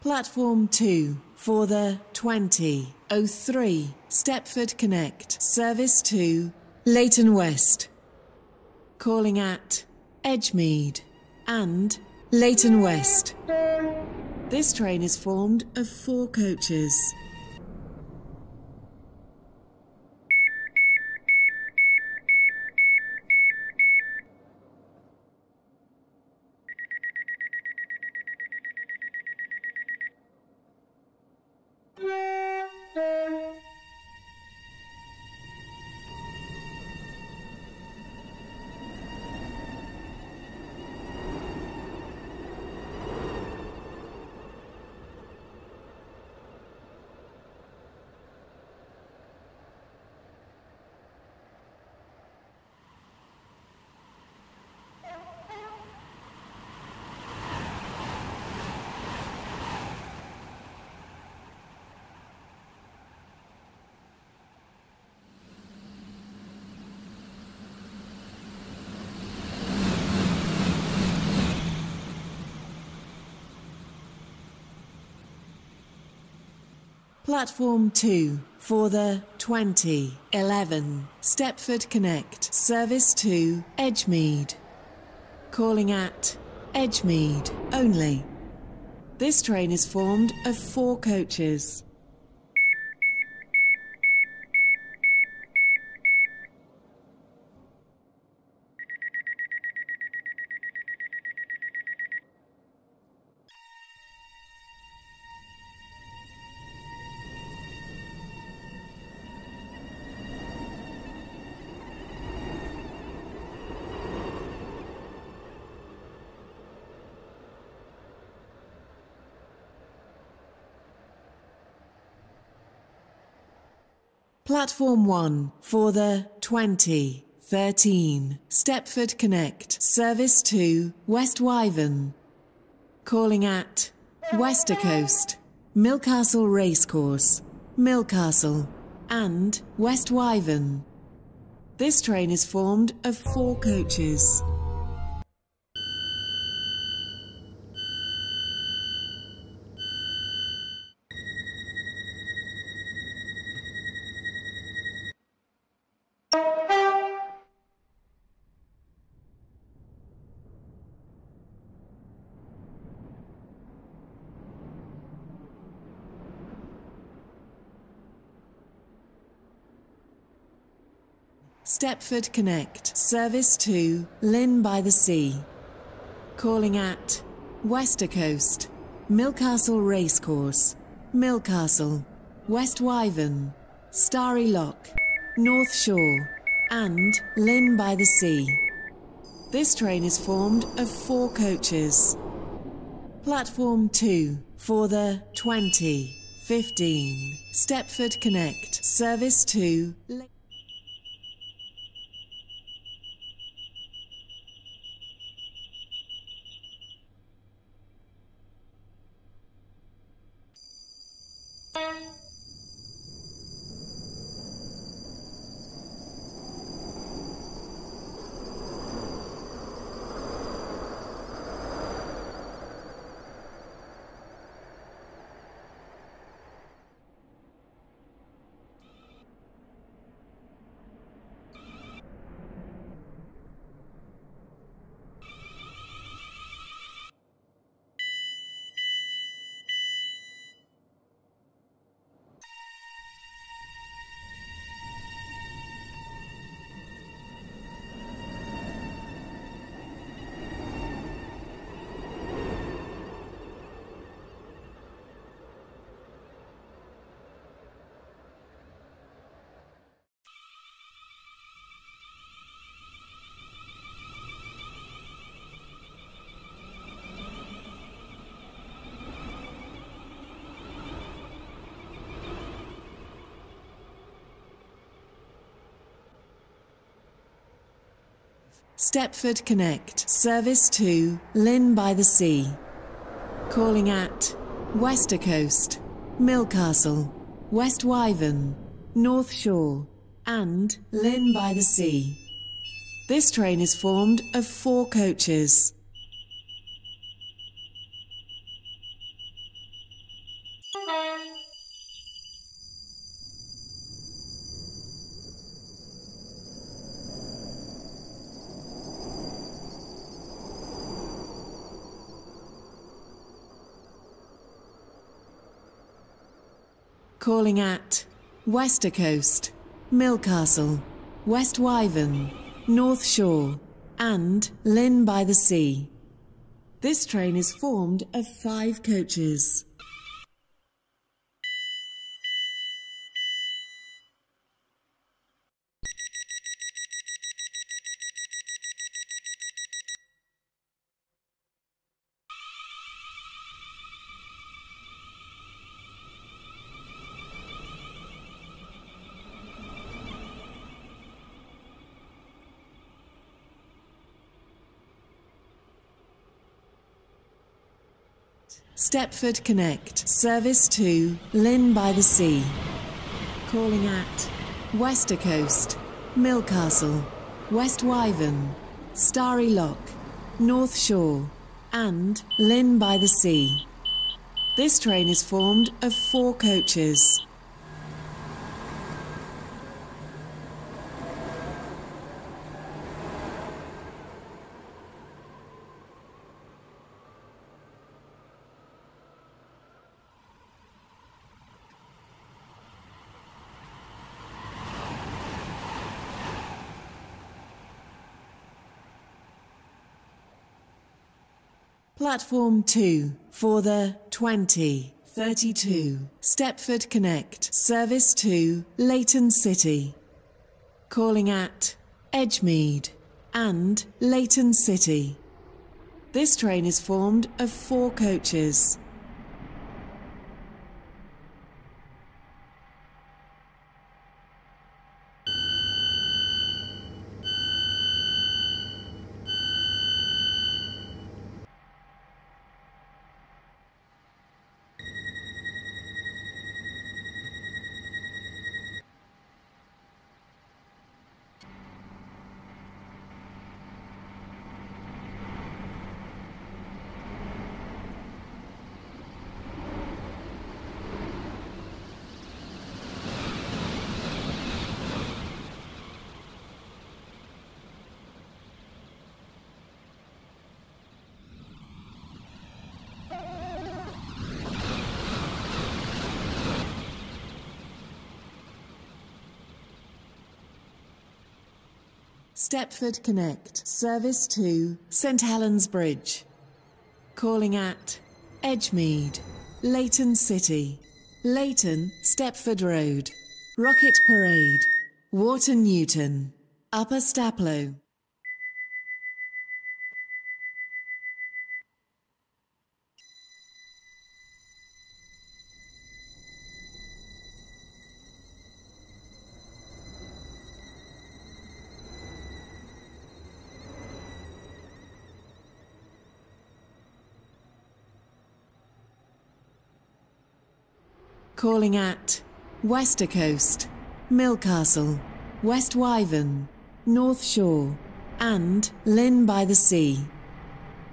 Platform 2 for the 2003 Stepford Connect. Service to Leighton West. Calling at Edgemead and Leighton West. This train is formed of four coaches. Platform 2 for the 2011 Stepford Connect. Service to Edgemead. Calling at Edgemead only. This train is formed of four coaches. Platform 1 for the 2013 Stepford Connect. Service to West Wyvern. Calling at Westercoast, Millcastle Racecourse, Millcastle, and West Wyvern. This train is formed of four coaches. Stepford Connect. Service to Lynn by the Sea. Calling at Westercoast, Millcastle Racecourse, Millcastle, West Wyvern, Starry Lock, North Shore, and Lynn by the Sea. This train is formed of four coaches. Platform 2 for the 2015 Stepford Connect. Service to Stepford Connect. Service to Lynn by the Sea. Calling at Westercoast, Millcastle, West Wyvern, North Shore, and Lynn by the Sea. This train is formed of four coaches. Calling at Westercoast, Millcastle, West Wyvern, North Shore, and Lynn by the Sea. This train is formed of five coaches. Stepford Connect, service to Lynn by the Sea. Calling at Westercoast, Millcastle, West Wyvern, Starry Lock, North Shore, and Lynn by the Sea. This train is formed of four coaches. Platform 2 for the 2032 Stepford Connect service to Leighton City. Calling at Edgemead and Leighton City. This train is formed of four coaches. Stepford Connect, service to St Helens Bridge. Calling at Edgemead, Leighton City, Leighton, Stepford Road, Rocket Parade, Wharton Newton, Upper Staplow. Calling at Westercoast, Millcastle, West Wyvern, North Shore, and Lynn by the Sea.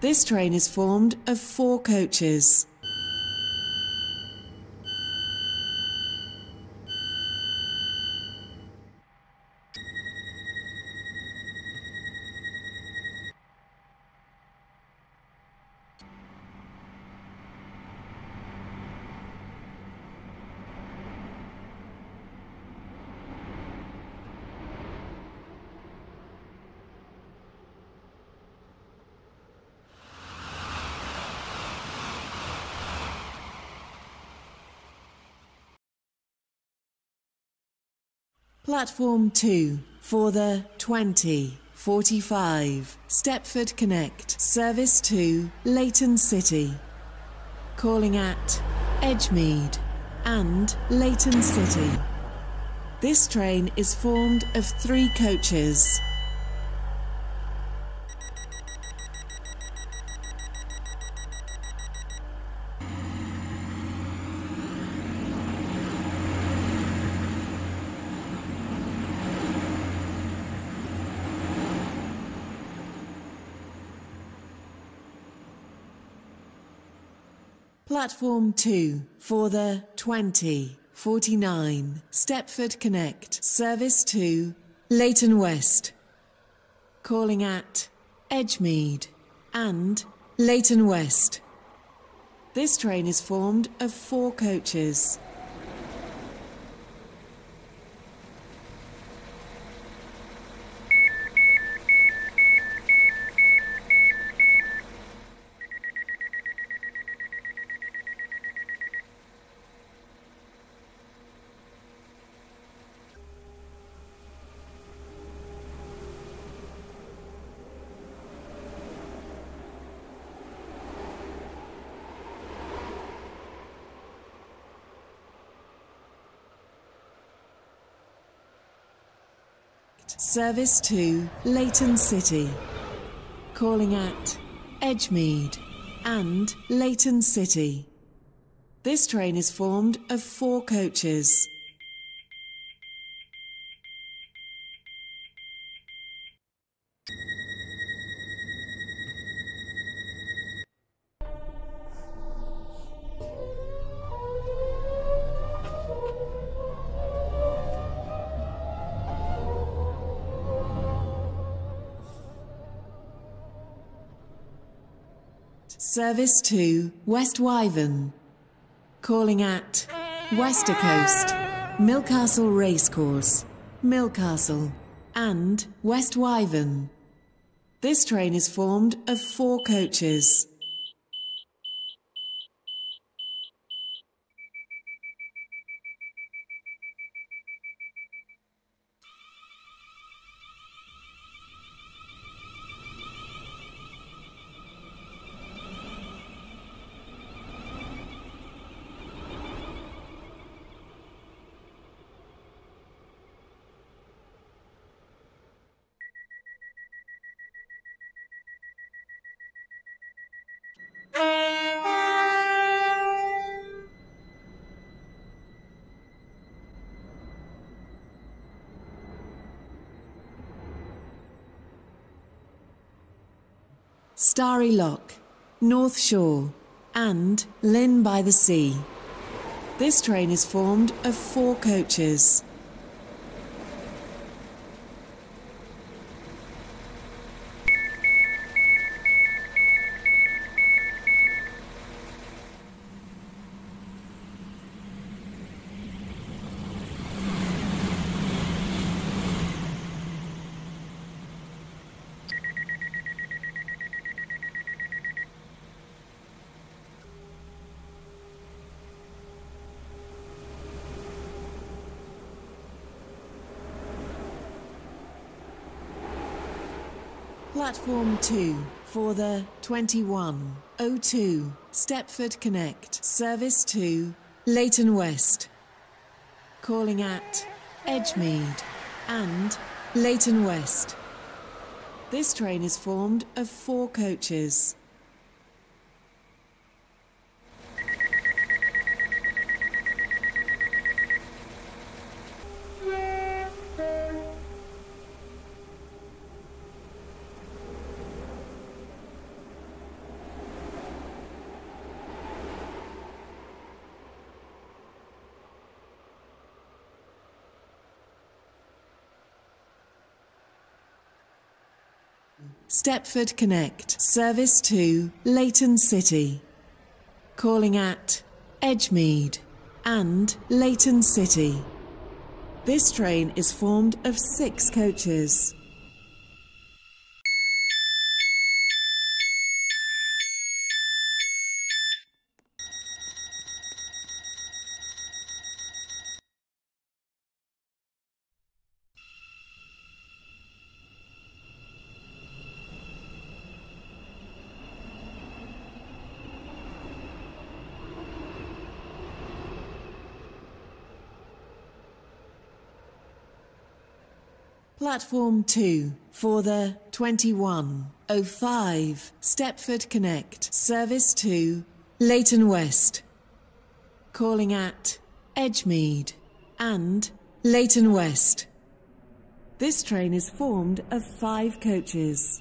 This train is formed of four coaches. Platform 2 for the 2045 Stepford Connect service to Leighton City. Calling at Edgemead and Leighton City. This train is formed of three coaches. Platform 2 for the 2049 Stepford Connect service to Leighton West. Calling at Edgemead and Leighton West. This train is formed of four coaches. Service to Leighton City. Calling at Edgemead and Leighton City. This train is formed of four coaches. Service to West Wyvern. Calling at Westercoast, Millcastle Racecourse, Millcastle, and West Wyvern. This train is formed of four coaches. Starry Lock, North Shore, and Lynn by the Sea. This train is formed of four coaches. Platform 2 for the 2102 Stepford Connect service to Leighton West. Calling at Edgemead and Leighton West. This train is formed of four coaches. Stepford Connect service to Leighton City. Calling at Edgemead and Leighton City. This train is formed of six coaches. Platform 2 for the 2105 Stepford Connect service to Leighton West. Calling at Edgemead and Leighton West. This train is formed of five coaches.